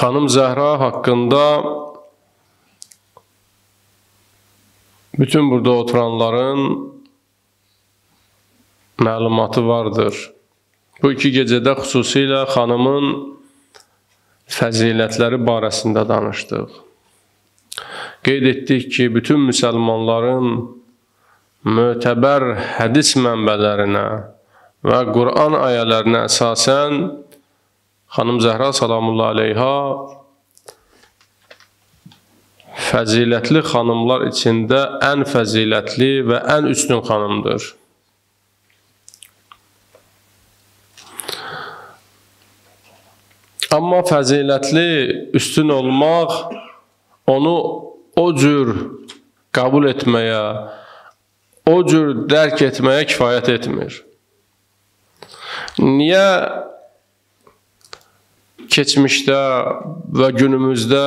Xanım Zəhra haqqında bütün burada oturanların məlumatı vardır. Bu iki gecədə xüsusilə xanımın fəzilətləri barəsində danışdıq. Qeyd etdik ki, bütün müsəlmanların mötəbər hədis mənbələrinə və Quran ayələrinə əsasən xanım Zəhra salamullah aleyha fəzilətli xanımlar içində ən fəzilətli və ən üstün xanımdır. Amma fəzilətli üstün olmaq onu o cür qəbul etməyə, o cür dərk etməyə kifayət etmir. Niyə keçmişdə və günümüzdə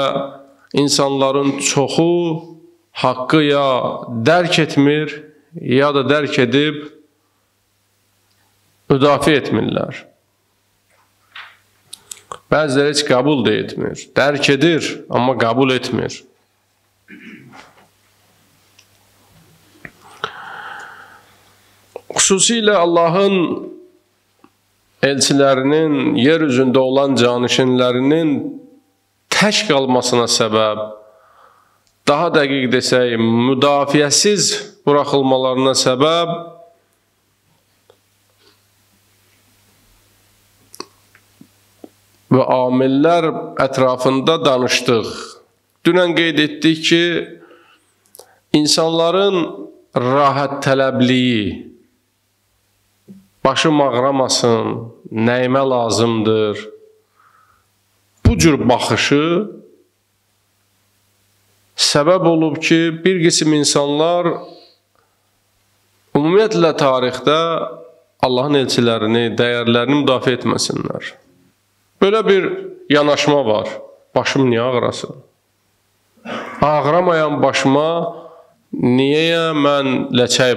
insanların çoxu haqqı ya dərk etmir, ya da dərk edib müdafiə etmirlər. Bəziləri heç qəbul da etmir. Dərk edir, amma qəbul etmir. Xüsusilə Allahın elçilərinin yer üzündə olan canişinlərinin tək qalmasına səbəb, daha dəqiq desək, müdafiəsiz buraxılmalarına səbəb və amillər ətrafında danışdıq. Dünən qeyd etdik ki, insanların rahat tələbliyi, başım ağramasın, nəyimə lazımdır, bu cür baxışı səbəb olub ki, bir qism insanlar ümumiyyətlə tarixdə Allahın elçilərini, dəyərlərini müdafiə etməsinlər. Belə bir yanaşma var. Başım niyə ağrasın? Ağramayan başıma niyə mən ləçək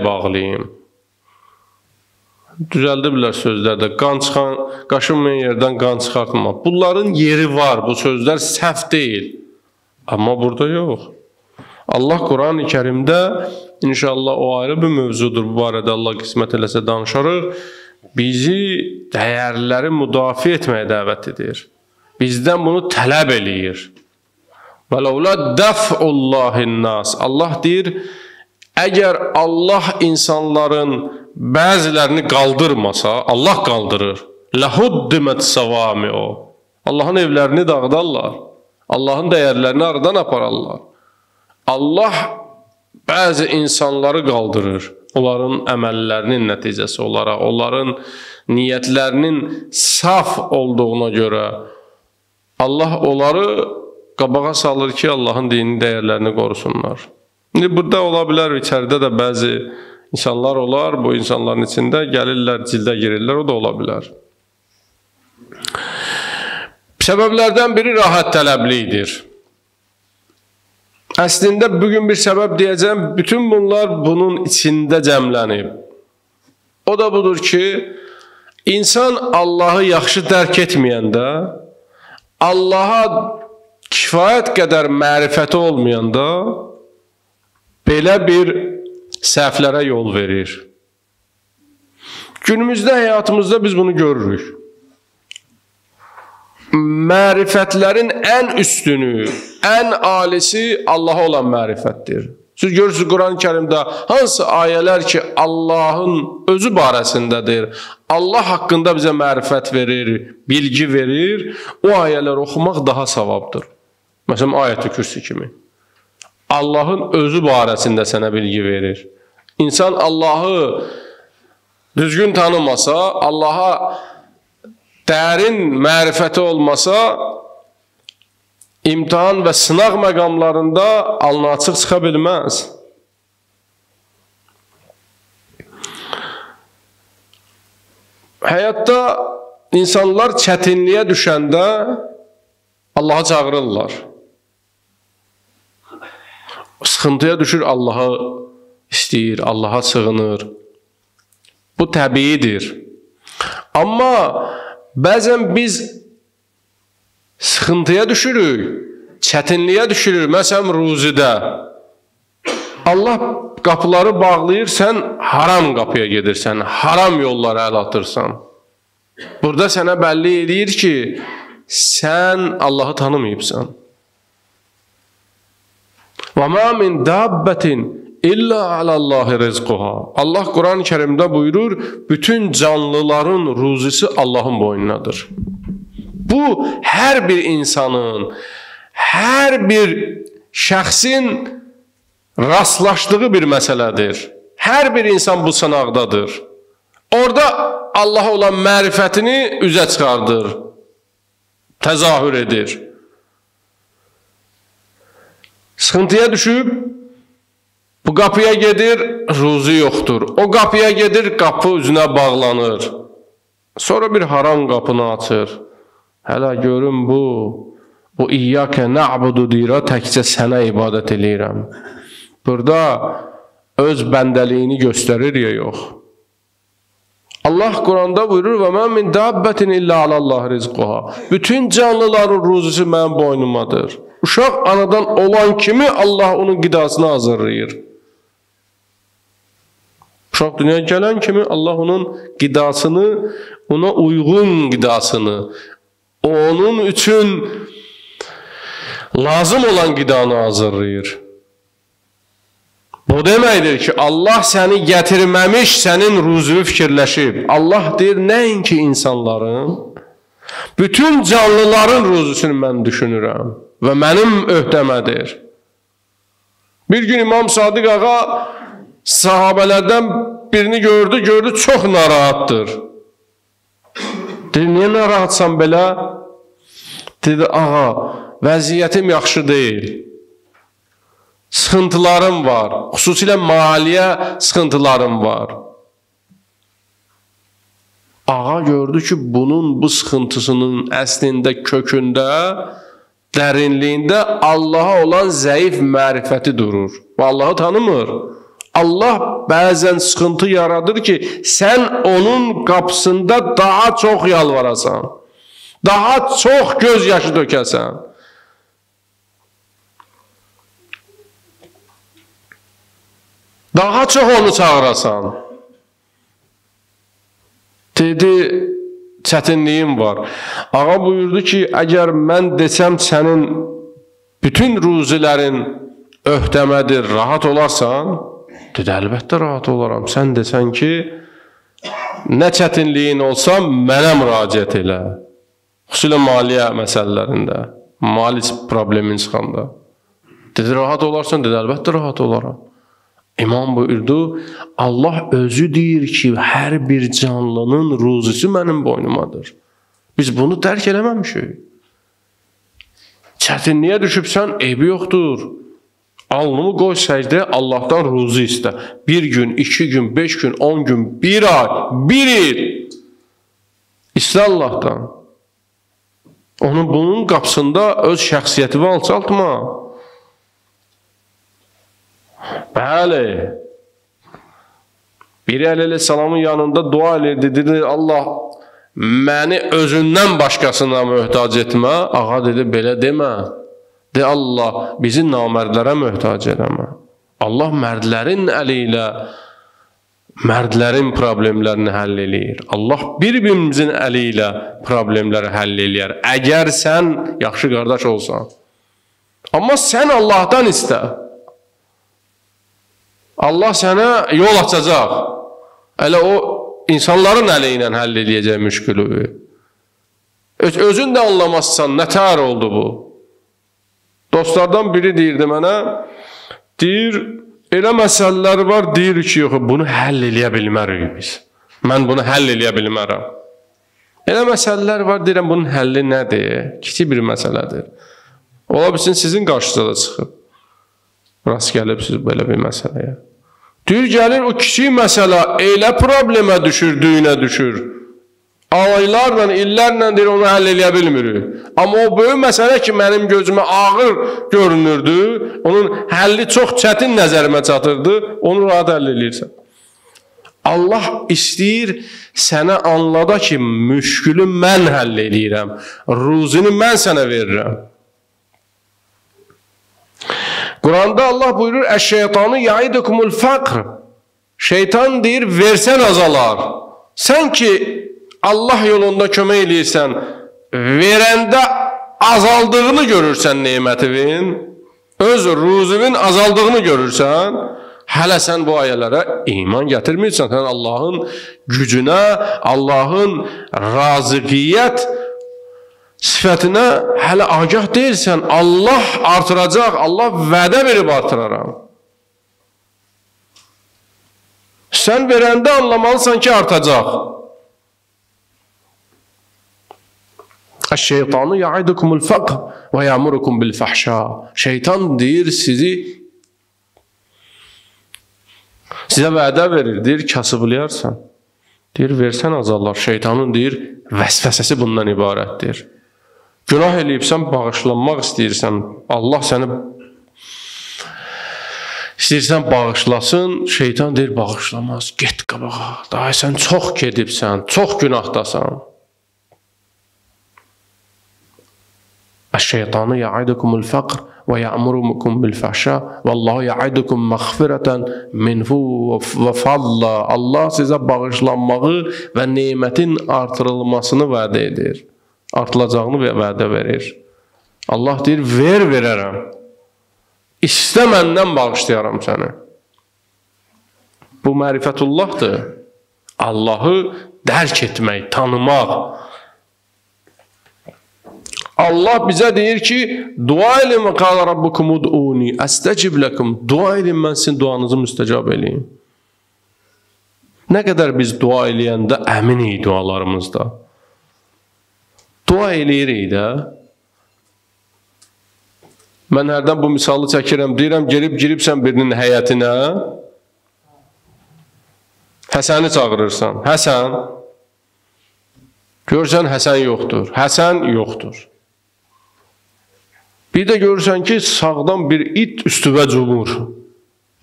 bağlayayım? Düzəldiblər sözlərdə. Qan çıxan, qaşınmayan yerdən qan çıxartma. Bunların yeri var. Bu sözlər səhv deyil. Amma burada yox. Allah Quran-ı Kərimdə inşallah o ayrı bir mövzudur. Bu barədə Allah qismət eləsə danışarıq bizi dəyərləri müdafiə etməyə dəvət edir. Bizdən bunu tələb eləyir. Və ləulə dəf'ullahin nas. Allah deyir, əgər Allah insanların bəzilərini qaldırmasa, Allah qaldırır. Ləhuddimət savami o. Allahın evlərini dağıdarlar. Allahın dəyərlərini aradan apararlar. Allah bəzi insanları qaldırır onların əməllərinin nəticəsi olaraq, onların niyyətlərinin saf olduğuna görə Allah onları qabağa salır ki, Allahın dini dəyərlərini qorusunlar. İndi burada ola bilər, içəridə də bəzi insanlar olar, bu insanların içində gəlirlər, cildə girirlər, o da ola bilər. Səbəblərdən biri rahat tələblidir. Əslində bugün bir səbəb deyəcəm, bütün bunlar bunun içində cəmlənib. O da budur ki, insan Allahı yaxşı dərk etməyəndə, Allaha kifayət qədər mərifəti olmayanda belə bir səhvlərə yol verir. Günümüzdə həyatımızda biz bunu görürük mərifətlərin ən üstünü, ən alisi Allaha olan mərifətdir. Siz görürsünüz Quran-ı Kərimdə hansı ayələr ki, Allahın özü barəsindədir. Allah haqqında bizə mərifət verir, bilgi verir. O ayələri oxumaq daha savabdır. Məsələn, ayət-i kürsü kimi. Allahın özü barəsində sənə bilgi verir. İnsan Allahı düzgün tanımasa, Allaha dərin mərifəti olmasa, imtihan və sınaq məqamlarında alnı açıq çıxa bilməz. Həyatda insanlar çətinliyə düşəndə Allaha çağırırlar. Sıxıntıya düşür, Allaha istəyir, Allaha sığınır. Bu təbiidir. Amma Bəzən biz sıxıntıya düşürük, çətinliyə düşürük. Məsələn, ruzidə. Allah qapıları bağlayır, sən haram qapıya gedirsən, haram yollara əl atırsan. Burada sənə bəlli edir ki, sən Allahı tanımayıbsan. Ma min dabbətin illə alallahi rizquha. Allah Quran-ı Kərimdə buyurur, bütün canlıların ruzisi Allahın boynunadır. Bu hər bir insanın, hər bir şəxsin rastlaşdığı bir məsələdir. Hər bir insan bu sınaqdadır. Orada Allaha olan mərifətini üzə çıxardır, təzahür edir. Sıxıntıya düşüb, bu qapıya gedir, ruzu yoxdur. O qapıya gedir, qapı üzünə bağlanır. Sonra bir haram qapını açır. Hələ görüm bu, bu İyyəkə nə'budu deyirə, təkcə sənə ibadət eləyirəm. Burada öz bəndəliyini göstərir ya yox. Allah Quranda buyurur və mən min dabbətin illə alallah rizquha. Bütün canlıların ruzusu mənim boynumadır. Uşaq anadan olan kimi Allah onun qidasını hazırlayır. Uşaq dünyaya gələn kimi Allah onun qidasını, ona uyğun qidasını, onun üçün lazım olan qidanı hazırlayır. Bu deməkdir ki, Allah səni gətirməmiş, sənin ruzunu fikirləşib. Allah deyir, nəinki insanların, bütün canlıların ruzusunu mən düşünürəm və mənim öhdəmədir. Bir gün İmam Sadiq ağa sahabələrdən birini gördü, gördü çox narahatdır. Dedi, niyə narahatsan belə? Dedi, ağa, vəziyyətim yaxşı deyil sıxıntılarım var. Xüsusilə maliyyə sıxıntılarım var. Ağa gördü ki, bunun bu sıxıntısının əslində kökündə, dərinliyində Allaha olan zəif mərifəti durur. Və Allahı tanımır. Allah bəzən sıxıntı yaradır ki, sən onun qapısında daha çox yalvarasan, daha çox göz yaşı dökəsən. Daha çox onu çağırasan. Dedi, çətinliyim var. Ağa buyurdu ki, əgər mən desəm sənin bütün ruzilərin öhdəmədir, rahat olarsan, dedi, əlbəttə rahat olaram. Sən desən ki, nə çətinliyin olsa mənə müraciət elə. Xüsusilə maliyyə məsələlərində, mali problemin çıxanda. Dedi, rahat olarsan, dedi, əlbəttə rahat olaram. İmam buyurdu, Allah özü deyir ki, hər bir canlının ruzisi mənim boynumadır. Biz bunu dərk eləməmişik. Çətinliyə düşübsən, eybi yoxdur. Alnımı qoy səcdəyə, Allahdan ruzi istə. Bir gün, iki gün, beş gün, on gün, bir ay, bir il. İstə Allahdan. Onun bunun qapısında öz şəxsiyyətini alçaltma. Bəli. Biri əleyhissalamın yanında dua edirdi, dedi Allah məni özündən başqasına möhtac etmə. Ağa dedi belə demə. De Allah bizi namərdlərə möhtac eləmə. Allah mərdlərin əli ilə mərdlərin problemlərini həll eləyir. Allah bir-birimizin əli ilə problemləri həll eləyər. Əgər sən yaxşı qardaş olsan. Amma sən Allahdan istə. Allah sənə yol açacaq. Elə o insanların əli ilə həll eləyəcək müşkülü. Öz, özün də anlamazsan, nətər oldu bu? Dostlardan biri deyirdi mənə, deyir, elə məsələlər var, deyir ki, yox, bunu həll eləyə bilmərik biz. Mən bunu həll eləyə bilmərəm. Elə məsələlər var, deyirəm, bunun həlli nədir? Kiçik bir məsələdir. Ola bilsin, sizin qarşınıza da çıxıb. Rast gəlibsiz belə bir məsələyə. Deyir, gəlir o kiçik məsələ elə problemə düşür, düyünə düşür. Aylarla, illərlə deyir, onu həll eləyə bilmirik. Amma o böyük məsələ ki, mənim gözümə ağır görünürdü, onun həlli çox çətin nəzərimə çatırdı, onu rahat həll eləyirsən. Allah istəyir sənə anlada ki, müşkülü mən həll edirəm. Ruzini mən sənə verirəm. Quranda Allah buyurur: "Əş-şeytanu yaidukumul faqr." Şeytan deyir, versən azalar. Sən ki Allah yolunda kömək eləyirsən, verəndə azaldığını görürsən nemətivin, öz ruzivin azaldığını görürsən, hələ sən bu ayələrə iman gətirmirsən. Sən Allahın gücünə, Allahın razıqiyyət sifətinə hələ agah deyilsən. Allah artıracaq, Allah vədə verib artıraram. Sən verəndə anlamalısan ki, artacaq. Əş-şeytanu ya'idukumul faqr və ya'murukum bil fahşa. Şeytan deyir sizi sizə vədə verir, deyir kasıblayarsan. Deyir versən azallar. Şeytanın deyir vəsvəsəsi bundan ibarətdir. Günah eləyibsən, bağışlanmaq istəyirsən, Allah səni İstəyirsən bağışlasın, şeytan deyir bağışlamaz. Get qabağa. Daha sən çox gedibsən, çox günahdasan. Və ya'murukum bil fahşa vallahu ya'idukum məğfiratan minhu və fadla. Allah sizə bağışlanmağı və nemətin artırılmasını vəd edir. Artılacağını vədə verir. Allah deyir, ver verərəm. İstə məndən bağışlayaram səni. Bu mərifətullahdır. Allahı dərk etmək, tanımaq. Allah bizə deyir ki, dua edin və qala rabbukum ud'uni astecib lakum. Dua edin mən sizin duanızı müstəcab eləyim. Nə qədər biz dua eləyəndə əminik dualarımızda. Dua eləyirik də. Mən hərdən bu misalı çəkirəm, deyirəm, gelib giribsən birinin həyətinə, Həsəni çağırırsan, Həsən, görsən Həsən yoxdur, Həsən yoxdur. Bir də görürsən ki, sağdan bir it üstüvə cumur,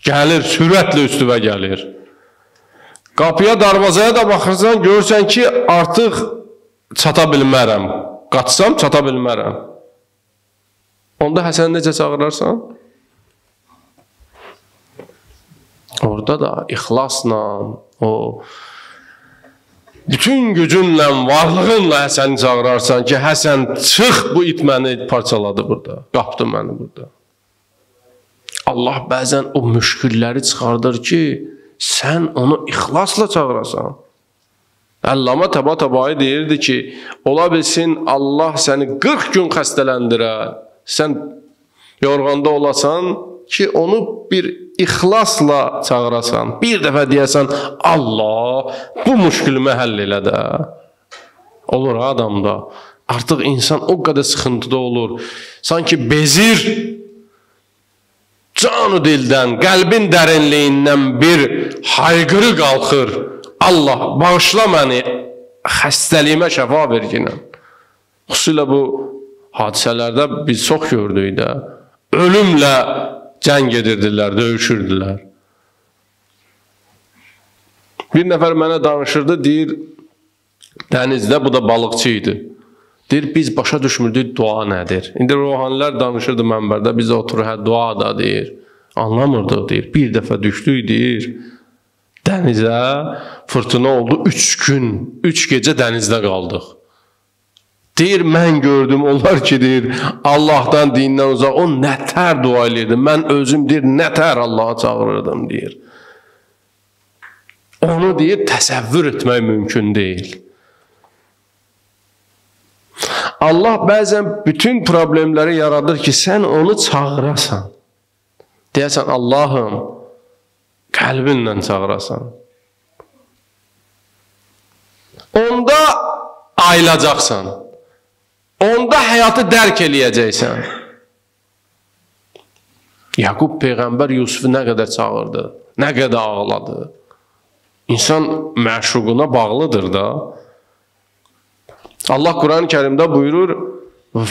gəlir, sürətlə üstüvə gəlir. Qapıya, darvazaya da baxırsan, görürsən ki, artıq çata bilmərəm, qaçsam çata bilmərəm. Onda Həsəni necə çağırarsan? Orada da ixlasla, o bütün gücünlə, varlığınla Həsəni çağırarsan ki, Həsən çıx, bu it məni parçaladı burada, qapdı məni burada. Allah bəzən o müşkülləri çıxardır ki, sən onu ixlasla çağırasan. Əllama Təba-Təbai deyirdi ki, ola bilsin Allah səni 40 gün xəstələndirə, sən yorğanda olasan ki, onu bir ixlasla çağırasan, bir dəfə deyəsən, Allah, bu müşkülümü həll elə də. Olur adamda. Artıq insan o qədər sıxıntıda olur. Sanki bezir, canı dildən, qəlbin dərinliyindən bir hayqırı qalxır. Allah, bağışla məni, xəstəliyimə şəfa ver yenə. Xüsusilə bu hadisələrdə biz çox gördük də. Ölümlə cəng edirdilər, döyüşürdülər. Bir nəfər mənə danışırdı, deyir, dənizdə, bu da balıqçı idi. Deyir, biz başa düşmürdük dua nədir. İndi ruhanilər danışırdı mənbərdə, biz oturur, hə, dua da deyir. Anlamırdıq, deyir. Bir dəfə düşdük, deyir, dənizə, fırtına oldu, üç gün, üç gecə dənizdə qaldıq. Deyir, mən gördüm, onlar ki, deyir, Allahdan, dindən uzaq, o nətər dua edirdim. Mən özüm, deyir, nətər Allaha çağırırdım, deyir. Onu, deyir, təsəvvür etmək mümkün deyil. Allah bəzən bütün problemləri yaradır ki, sən onu çağırasan. Deyəsən, Allahım, qəlbinlə çağırasan. Onda ayılacaqsan. Onda həyatı dərk eləyəcəksən. Yaqub peyğəmbər Yusufu nə qədər çağırdı, nə qədər ağladı. İnsan məşuquna bağlıdır da. Allah Quran-ı Kərimdə buyurur: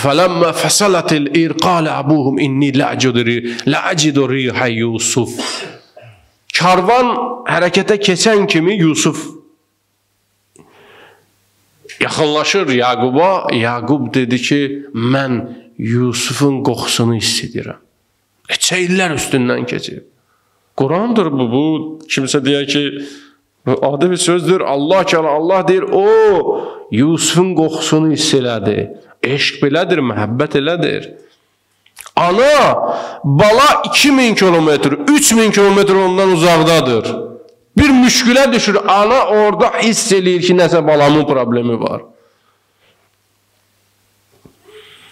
"Fələmmə fəsələtil ir qala abuhum inni la'cidu la'cidu riha Yusuf." Karvan hərəkətə keçən kimi Yusuf yaxınlaşır Yaquba. Yaqub dedi ki, mən Yusufun qoxusunu hiss edirəm. Neçə illər üstündən keçib. Qurandır bu. Bu kimsə deyər ki, adi bir sözdür. Allah kələ Allah deyir, o Yusufun qoxusunu hiss elədi. Eşq belədir, məhəbbət elədir. Ana, bala 2000 kilometr, 3000 kilometr ondan uzaqdadır. Bir müşkülə düşür, ana orada hiss eləyir ki, nəsə balamın problemi var.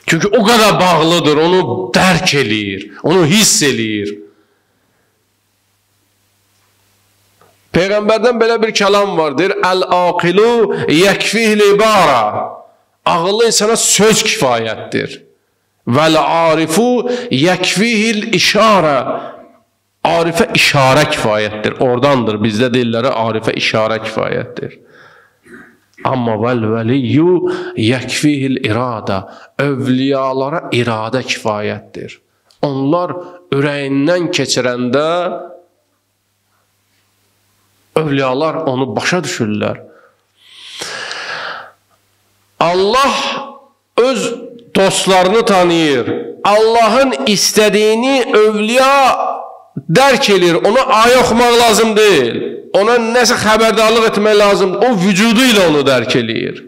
Çünki o qədər bağlıdır, onu dərk eləyir, onu hiss eləyir. Peyğəmbərdən belə bir kəlam vardır. Əl-aqilu yəkfihil ibara. Ağıllı insana söz kifayətdir. Vəl-arifu yəkfihil işarə. Arifə işarə kifayətdir. Oradandır. Bizdə dillərə arifə işarə kifayətdir. Amma vəl-vəliyyu yəkfihil irada. Övliyalara iradə kifayətdir. Onlar ürəyindən keçirəndə Övliyalar onu başa düşürlər. Allah dostlarını tanıyır. Allahın istədiyini övliya dərk edir. Ona ayə oxumaq lazım deyil. Ona nəsə xəbərdarlıq etmək lazım. O vücudu ilə onu dərk eləyir.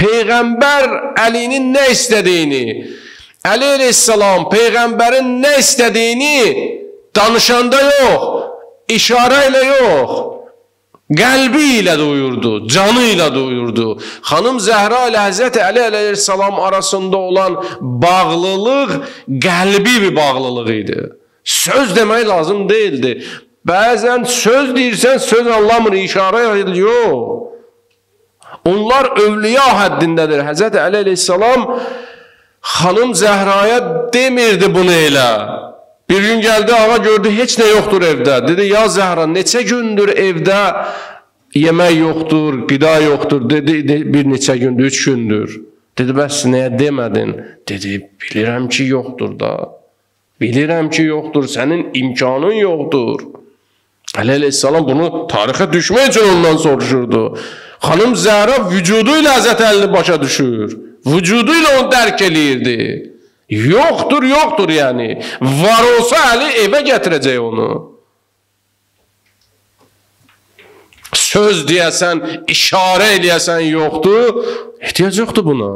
Peyğəmbər Əlinin nə istədiyini, Əli əleyhissalam Peyğəmbərin nə istədiyini danışanda yox, işarə ilə yox, qəlbi ilə duyurdu, canı ilə duyurdu. Xanım Zəhra ilə Həzrət Əli əleyhissalam arasında olan bağlılıq qəlbi bir bağlılıq idi. Söz demək lazım deyildi. Bəzən söz deyirsən, söz anlamır, işarə edir, yox. Onlar övliya həddindədir. Həzrət Əli əleyhissalam xanım Zəhraya demirdi bunu elə. Bir gün gəldi, ağa gördü, heç nə yoxdur evdə. Dedi, ya Zəhra, neçə gündür evdə yemək yoxdur, qida yoxdur. Dedi, bir neçə gündür, üç gündür. Dedi, bəs nəyə demədin? Dedi, bilirəm ki, yoxdur da. Bilirəm ki, yoxdur, sənin imkanın yoxdur. Əli əleyhissalam bunu tarixə düşmək üçün ondan soruşurdu. Xanım Zəhra vücudu ilə Həzrət Əlini başa düşür. Vücudu ilə onu dərk eləyirdi. Yoxdur, yoxdur yəni. Var olsa Əli evə gətirəcək onu. Söz deyəsən, işarə eləyəsən yoxdur, ehtiyac yoxdur buna.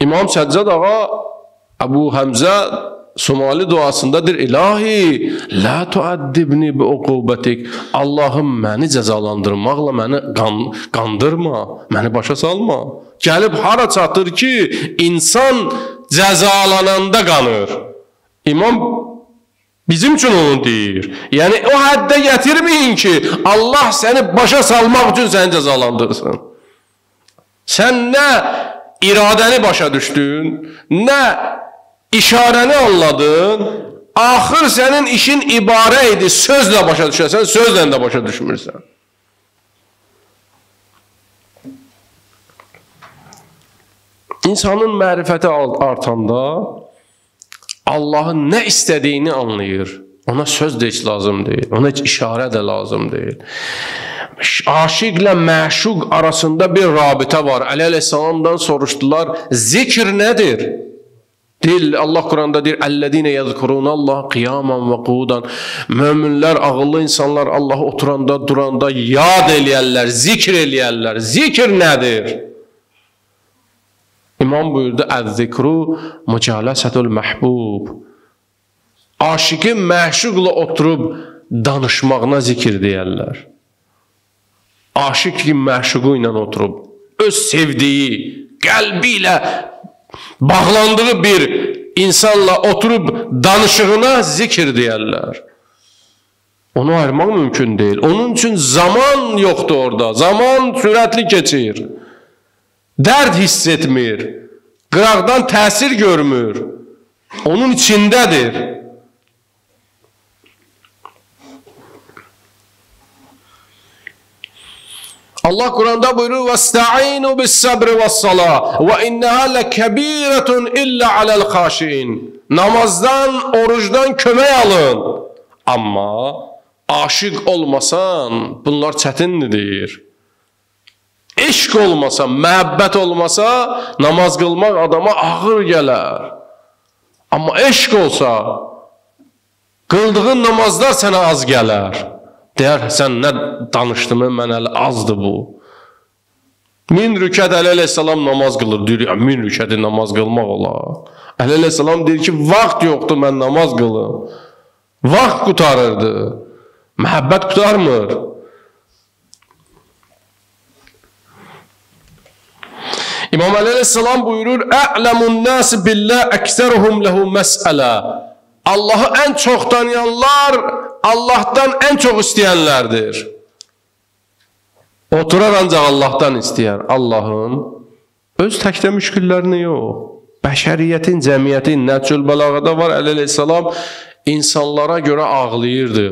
İmam Səccad ağa Əbu Həmzə Somali duasındadır. İlahi, la tuaddibni bi uqubatik. Allahım məni cəzalandırmaqla məni qan qandırma, məni başa salma. Gəlib hara çatır ki, insan cəzalananda qanır. İmam bizim üçün onu deyir. Yəni o həddə gətirməyin ki, Allah səni başa salmaq üçün səni cəzalandırsın. Sən nə iradəni başa düşdün, nə işarəni anladın, axır sənin işin ibarə idi, sözlə başa düşəsən, sözlə də başa düşmürsən. İnsanın mərifəti artanda Allahın nə istədiyini anlayır. Ona söz də heç lazım deyil. Ona heç işarə də lazım deyil. Aşiqlə məşuq arasında bir rabitə var. Əli əleyhissalamdan soruşdular, zikr nədir? Dil Allah Quranda deyir: "Əlləzine yezkurunallah qiyaman və qudan." Möminlər, ağıllı insanlar Allahı oturanda, duranda yad eləyərlər, zikr eləyərlər. Zikr nədir? İmam buyurdu: "Əz-zikru mucalasətul məhbub." Aşiqin məşuqla oturub danışmağına zikr deyərlər. Aşiq ki məşuqu ilə oturub öz sevdiyi, qəlbi ilə bağlandığı bir insanla oturub danışığına zikir deyərlər. Onu ayırmaq mümkün deyil. Onun üçün zaman yoxdur orada. Zaman sürətli keçir. Dərd hiss etmir. Qıraqdan təsir görmür. Onun içindədir. Allah Quranda buyurur: "Vesta'inu bis-sabri was-salah ve innaha lekabiratun illa alal xaşin." Namazdan, orucdan kömək alın. Amma aşiq olmasan, bunlar çətindir. Eşq olmasa, məhəbbət olmasa, namaz qılmaq adama ağır gələr. Amma eşq olsa, qıldığın namazlar sənə az gələr. Deyər, sən nə danışdın, mən hələ azdır bu. Min rükət Əli əleyhissalam namaz qılır. Deyir, min rükəti namaz qılmaq olar. Əli əleyhissalam deyir ki, vaxt yoxdur, mən namaz qılım. Vaxt qutarırdı. Məhəbbət qutarmır. İmam Əli əleyhissalam buyurur: "A'lamun nas billah əksəruhum lehu məs'ələ." Allahı ən çox tanıyanlar Allahdan ən çox istəyənlərdir. Oturar ancaq Allahdan istəyər. Allahın öz təkdə müşküllərini yox. Bəşəriyyətin, cəmiyyətin Nəcül Bəlağədə var əleyhissalam insanlara görə ağlayırdı.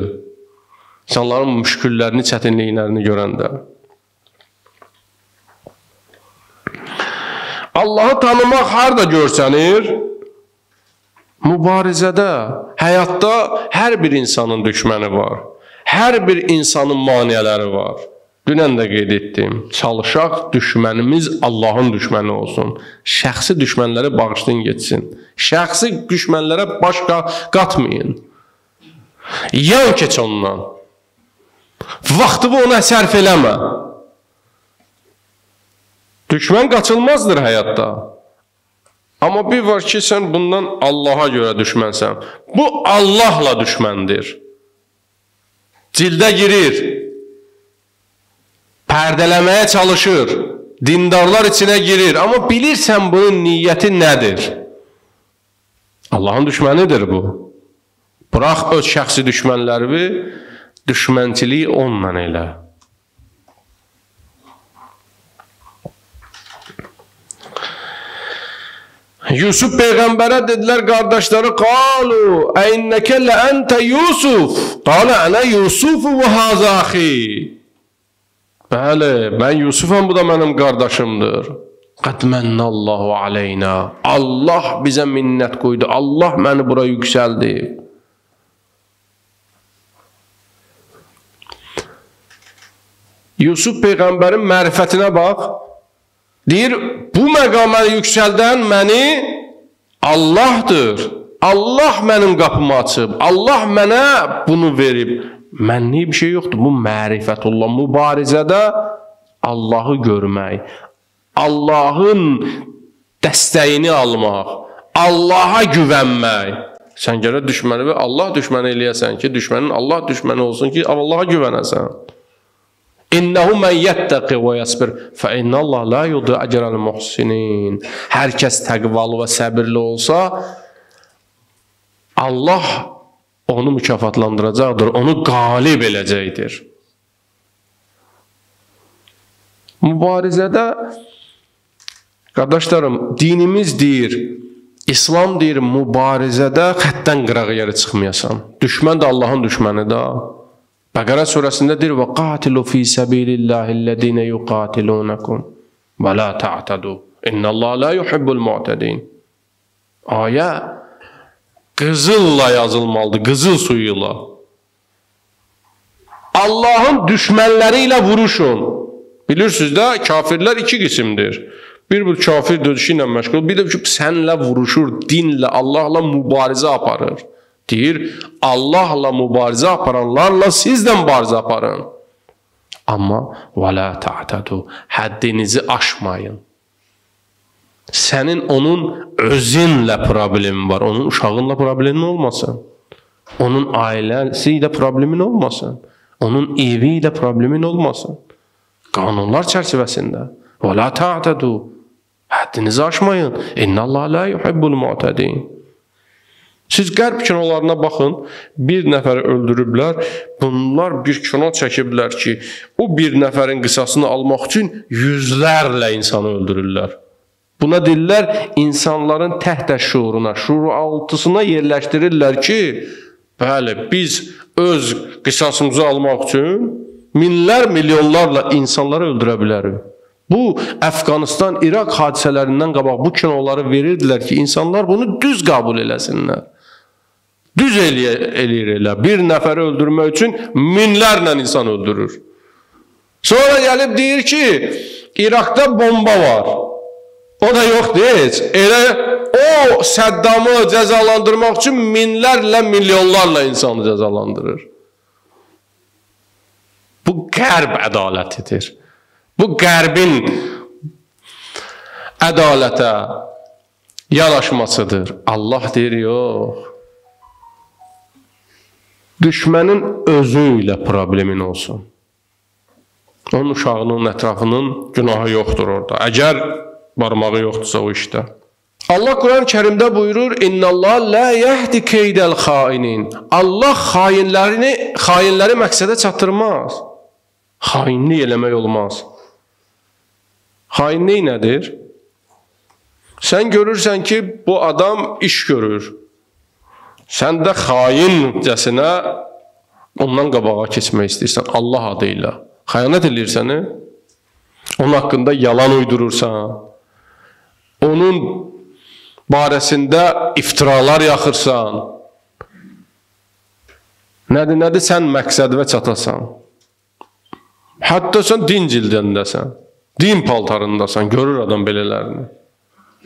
İnsanların müşküllərini, çətinliklərini görəndə. Allahı tanımaq harda görsənir? Mübarizədə, həyatda hər bir insanın düşməni var. Hər bir insanın maneələri var. Dünən də qeyd etdim. Çalışaq düşmənimiz Allahın düşməni olsun. Şəxsi düşmənləri bağışlayın getsin. Şəxsi düşmənlərə başqa qatmayın. Yan keç ondan. Vaxtını ona sərf eləmə. Düşmən qaçılmazdır həyatda. Amma bir var ki, sən bundan Allaha görə düşmənsən. Bu Allahla düşməndir. Cildə girir. Pərdələməyə çalışır. Dindarlar içinə girir. Amma bilirsən bunun niyyəti nədir? Allahın düşmənidir bu. Bırax öz şəxsi düşmənləri, düşmənçiliyi onunla elə. Yusuf peyğəmbərə dedilər qardaşları qalu ənnəkə lə əntə Yusuf qala ənə Yusuf və hazə axi Bəli, mən Yusufam, bu da mənim qardaşımdır. Qad mənnallahu aleyna. Allah bizə minnət qoydu. Allah məni bura yüksəldi. Yusuf peyğəmbərin mərifətinə bax. Deyir, bu məqama yüksəldən məni Allahdır. Allah mənim qapımı açıb. Allah mənə bunu verib. Mənlik bir şey yoxdur. Bu mərifətullah mübarizədə Allahı görmək, Allahın dəstəyini almaq, Allaha güvənmək. Sən gərək düşməni və Allah düşməni eləyəsən ki, düşmənin Allah düşməni olsun ki, Allaha güvənəsən. İnnehu men yettaqi və yasbir fa innallah la yudhi ecrel muhsinin. Hər kəs təqvalı və səbirli olsa, Allah onu mükafatlandıracaqdır, onu qalib eləcəkdir. Mübarizədə qardaşlarım, dinimiz deyir, İslam deyir, mübarizədə xəttdən qırağa yerə çıxmayasan. Düşmən də Allahın düşmənidir. Bəqərə surəsində deyir: "Və qatilu fi sabilillahillezine yuqatilunakum və la ta'tadu. İnnallaha la yuhibbul mu'tadin." Ayə qızılla yazılmalıdır, qızıl suyu ilə. Allahın düşmənləri ilə vuruşun. Bilirsiniz də, kafirlər iki qismdir. Bir bu kafir döyüşü ilə məşğul, bir də ki, sənlə vuruşur, dinlə, Allahla mübarizə aparır. Deyir, Allahla mübarizə aparanlarla siz də mübarizə aparın. Amma və la ta'tadu, həddinizi aşmayın. Sənin onun özünlə problemin var, onun uşağınla problemin olmasın. Onun ailəsi ilə problemin olmasın. Onun evi ilə problemin olmasın. Qanunlar çərçivəsində. Və la ta'tadu, həddinizi aşmayın. İnnallah la yuhibbul mu'tadin. Siz qərb kinolarına baxın, bir nəfəri öldürüblər, bunlar bir kino çəkiblər ki, o bir nəfərin qisasını almaq üçün yüzlərlə insanı öldürürlər. Buna deyirlər, insanların təhtə şuuruna, şuuru altısına yerləşdirirlər ki, bəli, biz öz qisasımızı almaq üçün minlər, milyonlarla insanları öldürə bilərik. Bu Əfqanistan, İraq hadisələrindən qabaq bu kinoları verirdilər ki, insanlar bunu düz qəbul eləsinlər. Düz eləyə, eləyir elə. Bir nəfəri öldürmək üçün minlərlə insan öldürür. Sonra gəlib deyir ki, İraqda bomba var. O da yoxdur heç. Elə o Səddamı cəzalandırmaq üçün minlərlə, milyonlarla insanı cəzalandırır. Bu qərb ədalətidir. Bu qərbin ədalətə yanaşmasıdır. Allah deyir, yox. Düşmənin özü ilə problemin olsun. Onun uşağının, ətrafının günahı yoxdur orada. Əgər barmağı yoxdursa o işdə. Allah Quran-ı Kərimdə buyurur: "İnnallah la yahdi keydel xainin." Allah xainlərini, xainləri məqsədə çatdırmaz. Xainlik eləmək olmaz. Xainlik nədir? Sən görürsən ki, bu adam iş görür. Sən də xaincəsinə ondan qabağa keçmək istəyirsən Allah adı ilə. Xəyanət eləyirsən, onun haqqında yalan uydurursan, onun barəsində iftiralar yaxırsan, nədir, nədir sən məqsədvə çatasan. Hətta sən din cildəndəsən, din paltarındasan, görür adam belələrini.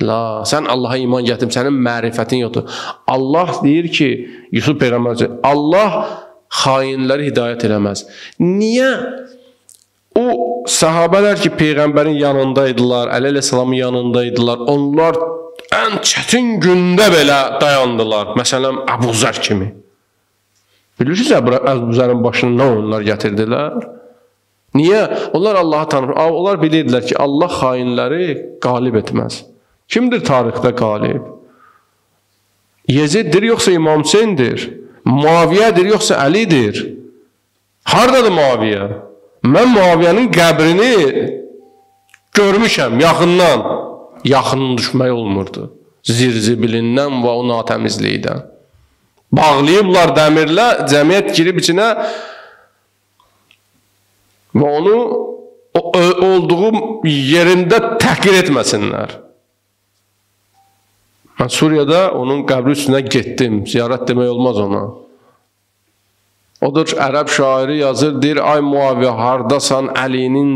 La, sən Allaha iman gətirib, sənin mərifətin yoxdur. Allah deyir ki, Yusuf Peyğəmbər Allah xainləri hidayət eləməz. Niyə? O sahabələr ki, Peyğəmbərin yanındaydılar, Əli əleyhissalamın yanındaydılar, onlar ən çətin gündə belə dayandılar. Məsələn, Əbu Zər kimi. Bilirsiniz Əbu Zərin başına nə oyunlar gətirdilər? Niyə? Onlar Allahı tanır. Onlar bilirdilər ki, Allah xainləri qalib etməz. Kimdir tarixdə qalib? Yeziddir yoxsa İmam Hüseyndir? Muaviyədir yoxsa Əlidir? Hardadır Muaviyə? Mən Muaviyənin qəbrini görmüşəm yaxından. Yaxının düşmək olmurdu. Zirzibilindən və o natəmizlikdən. Bağlayıblar dəmirlə, cəmiyyət girib içinə və onu olduğu yerində təhqir etməsinlər. Mən Suriyada onun qəbri üstünə getdim. Ziyarət demək olmaz ona. Odur ərəb şairi yazır, deyir: "Ay Muaviyə, hardasan? Əlinin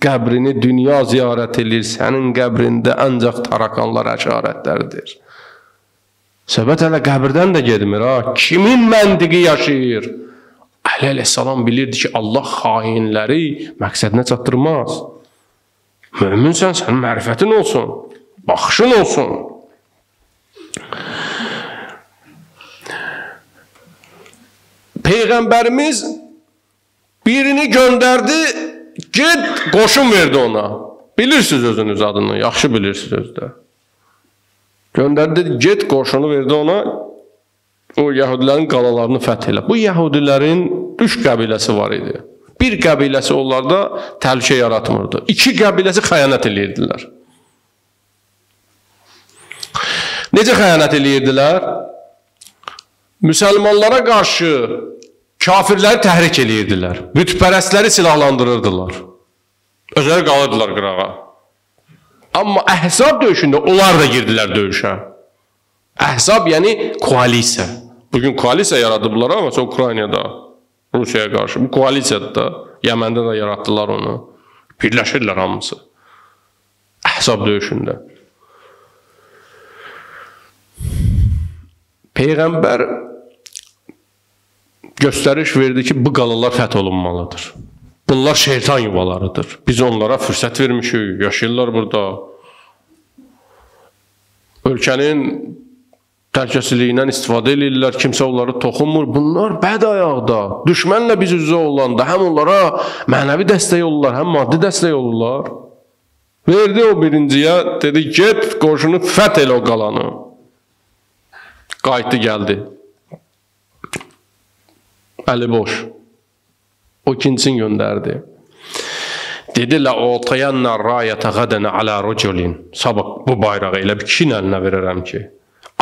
qəbrini dünya ziyarət edir. Sənin qəbrində ancaq tarakanlar əşarətlərdir." Söhbət hələ qəbirdən də getmir ha. Kimin məntiqi yaşayır? Əli əleyhissalam bilirdi ki, Allah xainləri məqsədinə çatdırmaz. Möminsən, sənin mərifətin olsun, baxışın olsun. Peyğəmbərimiz birini göndərdi, get qoşun verdi ona. Bilirsiniz özünüz adını, yaxşı bilirsiniz özdə. Göndərdi, get qoşunu verdi ona, o Yahudilərin qalalarını fəth elə. Bu Yahudilərin üç qəbiləsi var idi. Bir qəbiləsi onlarda təhlükə yaratmırdı. İki qəbiləsi xəyanət eləyirdilər. Necə xəyanət eləyirdilər? Müsəlmanlara qarşı kafirləri təhrik eləyirdilər. Bütpərəstləri silahlandırırdılar. Özləri qalırdılar qırağa. Amma Əhzab döyüşündə onlar da girdilər döyüşə. Əhzab yəni koalisiya. Bugün koalisiya yaradıblar amma çox Ukraynada, Rusiyaya qarşı. Bu koalisiyada da Yəməndə də yaratdılar onu. Birləşirlər hamısı. Əhzab döyüşündə. Peyğəmbər göstəriş verdi ki, bu qalalar fəth olunmalıdır. Bunlar şeytan yuvalarıdır. Biz onlara fürsət vermişik, yaşayırlar burada. Ölkənin təhlükəsizliyindən istifadə edirlər, kimsə onları toxunmur. Bunlar bəd ayaqda. Düşmənlə biz üzə olanda həm onlara mənəvi dəstək olurlar, həm maddi dəstək olurlar. Verdi o birinciyə, dedi, get qoşunu fəth elə o qalanı. Qayıtdı, gəldi. Əli boş. O ikincisini göndərdi. Dedi, la utayanna rayətə qədənə alə rüculin. Sabah bu bayrağı elə bir kişinin əlinə verərəm ki,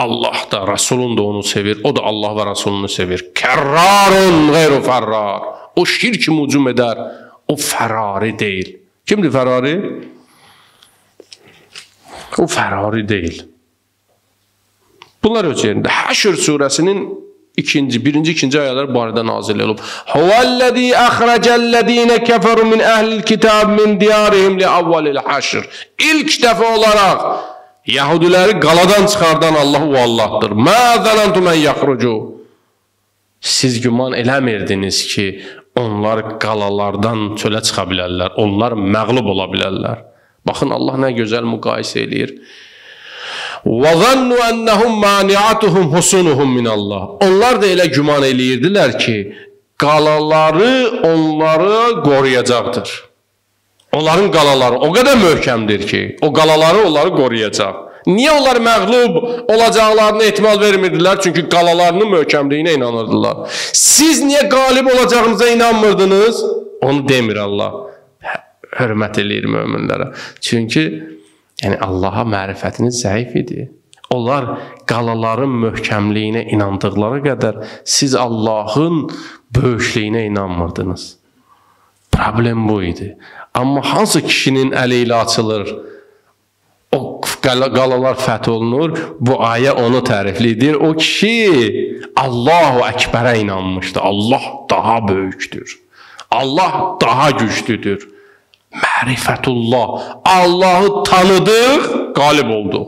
Allah da, Rasulun da onu sevir, o da Allah və Rasulunu sevir. Kərrarun qeyru fərrar. O şir kimi hücum edər. O Ferrari deyil. Kimdir Ferrari? O Ferrari deyil. Bunlar öz yerində. Həşr surəsinin ikinci, birinci, ikinci ayələr barədə nazil olub. Huvəllezî əxrəcəllezîne kəfəru min əhlil kitab min diyarihim li avvalil haşr. İlk dəfə olaraq Yahudiləri qaladan çıxardan Allah o Allahdır. Mə zənantum ən yaxrucu. Siz güman eləmirdiniz ki, onlar qalalardan çölə çıxa bilərlər. Onlar məğlub ola bilərlər. Baxın Allah nə gözəl müqayisə eləyir. Zannu ennehum mani'atuhum husunuhum min Allah. Onlar da elə güman eləyirdilər ki, qalaları onları qoruyacaqdır. Onların qalaları o qədər möhkəmdir ki, o qalaları onları qoruyacaq. Niyə onlar məğlub olacaqlarına ehtimal vermirdilər? Çünki qalalarının möhkəmliyinə inanırdılar. Siz niyə qalib olacağınıza inanmırdınız? Onu demir Allah. Hörmət eləyir möminlərə. Çünki yəni Allaha mərifətiniz zəif idi. Onlar qalaların möhkəmliyinə inandıqları qədər siz Allahın böyüklüyünə inanmırdınız. Problem bu idi. Amma hansı kişinin əli ilə açılır, o qalalar fəth olunur, bu ayə onu təriflidir. O kişi Allahu Əkbərə inanmışdı. Allah daha böyükdür. Allah daha güclüdür. Mərifətullah. Allahı tanıdıq, qalib olduq.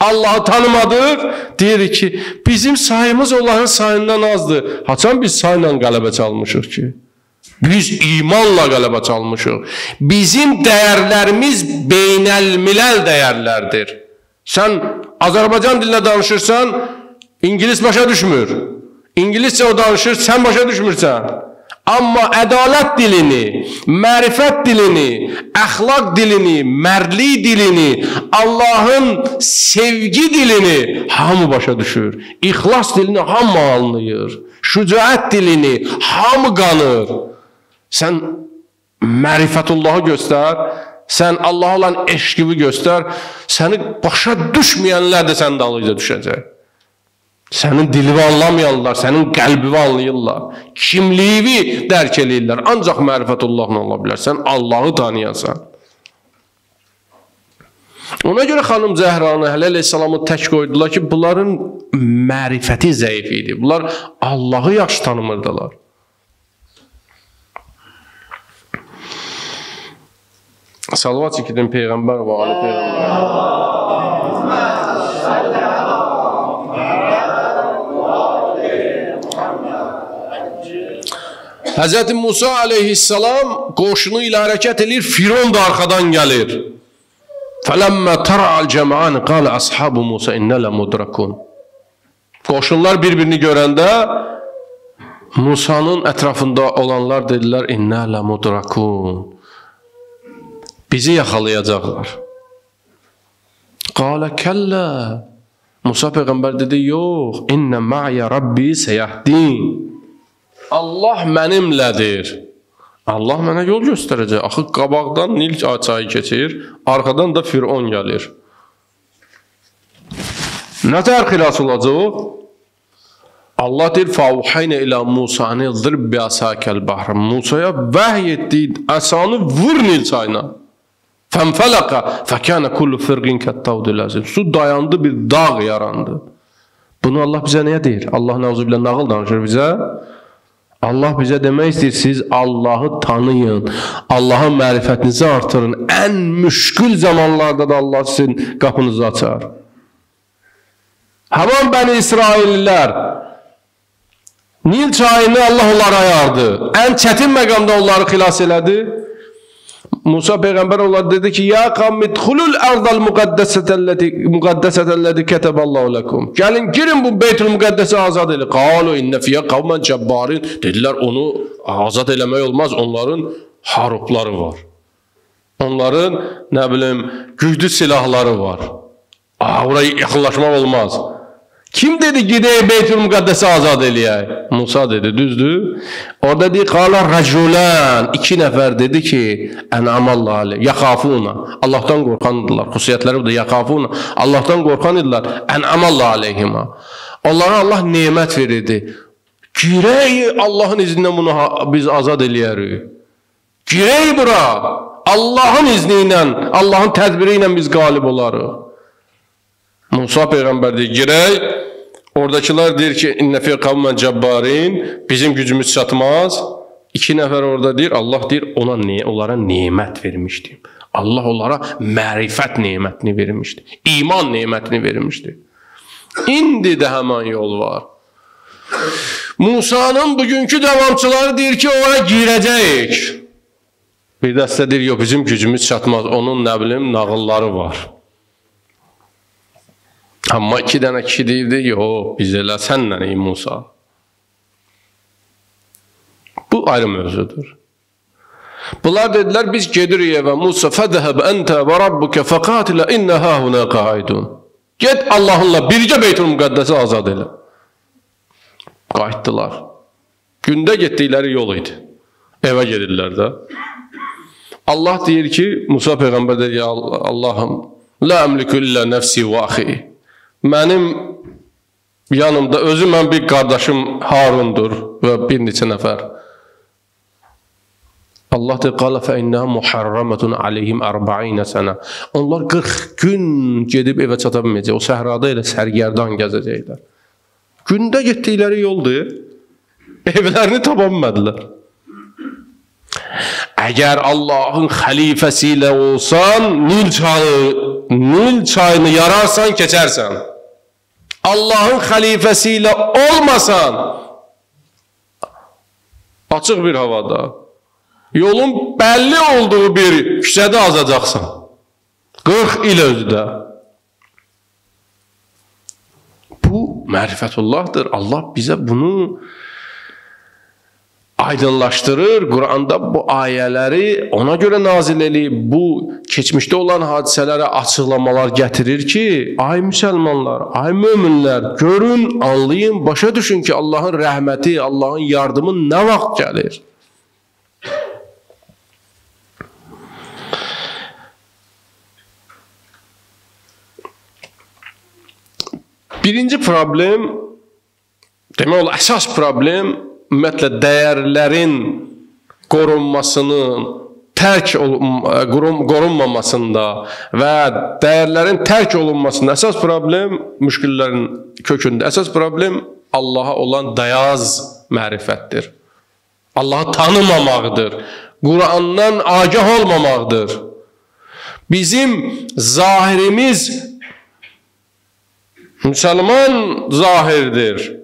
Allahı tanımadıq, deyirik ki, bizim sayımız onların sayından azdır. Haçan biz sayla qələbə çalmışıq ki? Biz imanla qələbə çalmışıq. Bizim dəyərlərimiz beynəlmiləl dəyərlərdir. Sən Azərbaycan dilində danışırsan, ingilis başa düşmür. İngiliscə o danışır, sən başa düşmürsən. Amma ədalət dilini, mərifət dilini, əxlaq dilini, mərdlik dilini, Allahın sevgi dilini hamı başa düşür. İxlas dilini hamı anlayır. Şücaət dilini hamı qanır. Sən mərifətullahı göstər, sən Allaha olan eşqini göstər, səni başa düşməyənlər də sənin dalınca düşəcək. Sənin dilini anlamayanlar, sənin qəlbini anlayırlar. Kimliyini dərk eləyirlər. Ancaq mərifətullahla ola bilər. Sən Allahı tanıyasan. Ona görə xanım Zəhranı Hələ əleyhissalamı tək qoydular ki, bunların mərifəti zəif idi. Bunlar Allahı yaxşı tanımırdılar. Salavat çəkidin Peyğəmbər və Ali Peyğəmbər. Həzrəti Musa aleyhissalam qoşunu ilə hərəkət edir, Firon da arxadan gəlir. Fələmmə tara'al cəma'an qala ashabu Musa innə ləmudrakun. Qoşunlar bir-birini görəndə Musanın ətrafında olanlar dedilər innə ləmudrakun. Bizi yaxalayacaqlar. Qala kəllə. Musa peyğəmbər dedi, yox, innə ma'ya rabbi səyahdin. Allah mənimlədir. Allah mənə yol göstərəcək. Axı qabaqdan Nil çayı keçir, arxadan da Firon gəlir. Nə tər xilas olacaq? Allah deyir, "Fauhayna ila Musa an idrib bi asakal bahr." Musaya vəhy etdi, əsanı vur Nil çayına. Fənfələqa fəkana kullu firqin kattawdil azim. Su dayandı, bir dağ yarandı. Bunu Allah bizə nəyə deyir? Allah nəuzu billah nağıl danışır bizə. Allah bizə demək istəyir, siz Allahı tanıyın, Allahın mərifətinizi artırın. Ən müşkül zamanlarda da Allah sizin qapınızı açar. Həman bəni İsraillilər Nil çayını Allah onlara ayardı. Ən çətin məqamda onları xilas elədi. Musa peyğəmbər onlara dedi ki: "Ya qavm idxulul ardal muqaddasatallati muqaddasatallati kataballahu lakum." Gəlin girin bu Beytül Müqəddəsə azad edin. Qalu inna fiya qavman cəbbarin. Dedilər onu azad eləmək olmaz. Onların harupları var. Onların nə bilim güclü silahları var. Aa, oraya yaxınlaşmaq olmaz. Kim dedi gidək Beytül Müqəddəsi azad eləyək? Musa dedi, düzdür? Orada deyir, qala raculan, iki nəfər dedi ki, ənəmallah aleyh, yaxafuna, Allahdan qorxandılar, xüsusiyyətləri bu da yaxafuna, Allahdan qorxan idilər, ənəmallah aleyhima. Onlara Allah nemət verirdi, Girək Allahın izni ilə bunu biz azad eləyərik. Girək bura. Allahın izni ilə, Allahın tədbiri ilə biz qalib olarıq. Musa peyğəmbər deyir, girək. Oradakılar deyir ki, "İnnə fi qavmən cəbbarin", bizim gücümüz çatmaz. İki nəfər orada deyir, Allah deyir, ona niyə onlara nemət vermişdi. Allah onlara mərifət nemətini vermişdi. İman nemətini vermişdi. İndi də həmin yol var. Musanın bugünkü davamçıları deyir ki, ora girəcəyik. Bir dəstə deyir, yox, bizim gücümüz çatmaz. Onun nə bilim nağılları var. Amma iki dənə kişi deyirdi, yox, biz elə sənlə ey Musa. Bu ayrı mövzudur. Bunlar dedilər, biz gedirik evə, Musa, fədəhəb əntə və rabbuka fəqatilə innə hahunə qaidun. Get Allahınla bircə Beytül Müqəddəsi azad elə. Qayıtdılar. Gündə getdikləri yol idi. Evə gedirlər də. Allah deyir ki, Musa peyğəmbər deyir, ya Allahım, la əmliku illə nəfsi və axi. Mənim yanımda özü mən bir qardaşım Harundur və bir neçə nəfər. Allah deyir, qala fə innəha muharramatun aleyhim 40 sənə. Onlar 40 gün gedib evə çata bilməyəcək. O səhrada elə sərgərdan gəzəcəklər. Gündə getdikləri yoldur. Evlərini tapa bilmədilər. Əgər Allahın xəlifəsi ilə olsan, Nil çayı, Nil çayını yararsan, keçərsən. Allahın xəlifəsi ilə olmasan, açıq bir havada, yolun bəlli olduğu bir küçədə azacaqsan. 40 il özdə. Bu mərifətullahdır. Allah bizə bunu aydınlaşdırır. Quranda bu ayələri ona görə nazil eləyib. Bu keçmişdə olan hadisələrə açıqlamalar gətirir ki, ay müsəlmanlar, ay möminlər, görün, anlayın, başa düşün ki, Allahın rəhməti, Allahın yardımı nə vaxt gəlir? Birinci problem, demək olar əsas problem ümumiyyətlə dəyərlərin qorunmasının tərk qorunmamasında və dəyərlərin tərk olunmasında əsas problem müşkillərin kökündə əsas problem Allaha olan dayaz mərifətdir. Allahı tanımamaqdır. Qurandan agah olmamaqdır. Bizim zahirimiz müsəlman zahirdir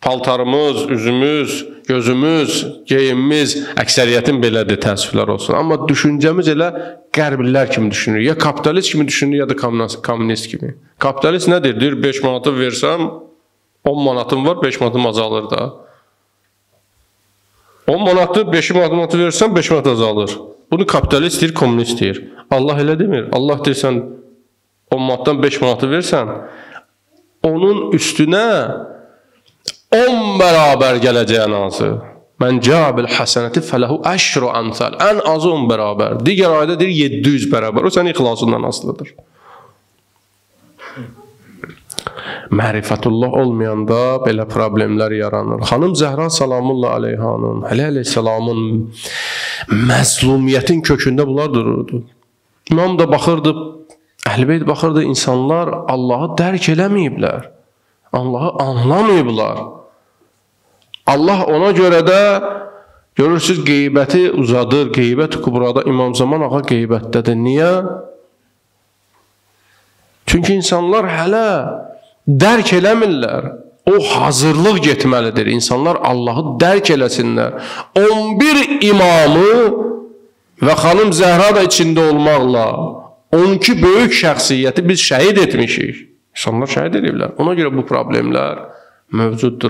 paltarımız, üzümüz, gözümüz, geyimimiz əksəriyyətin belədir, təəssüflər olsun. Amma düşüncəmiz elə qərblilər kimi düşünür. Ya kapitalist kimi düşünür, ya da kommunist kimi. Kapitalist nədir? Deyir 5 manatı versəm 10 manatım var, 5 manatım azalır da. 10 manatı 5 manatı versəm 5 manat azalır. Bunu kapitalist deyir, kommunist deyir. Allah elə demir. Allah deyir sən 10 manatdan 5 manatı versən, onun üstünə 10 bərabər gələcəyin hansı? Mən cəbil həsənəti fələhu əşru əmsəl. Ən azı 10 bərabər. Digər ayədə deyir 700 bərabər. O sənin ixlasından asılıdır. Mərifətullah olmayanda belə problemlər yaranır. Xanım Zəhra salamullah aleyhanın, Hələ əleyhissalamın məzlumiyyətin kökündə bunlar dururdu. İmam da baxırdı, Əhlibeyt baxırdı, insanlar Allahı dərk eləməyiblər. Allahı anlamayıblar. Allah ona görə də görürsüz qeybəti uzadır. Qeybət kubrada İmam Zaman ağa qeybətdədir. Niyə? Çünki insanlar hələ dərk eləmirlər. O hazırlıq getməlidir. İnsanlar Allahı dərk eləsinlər. 11 imamı və xanım Zəhra da içində olmaqla 12 böyük şəxsiyyəti biz şəhid etmişik. İnsanlar şəhid ediblər. Ona görə bu problemlər mövcuddur.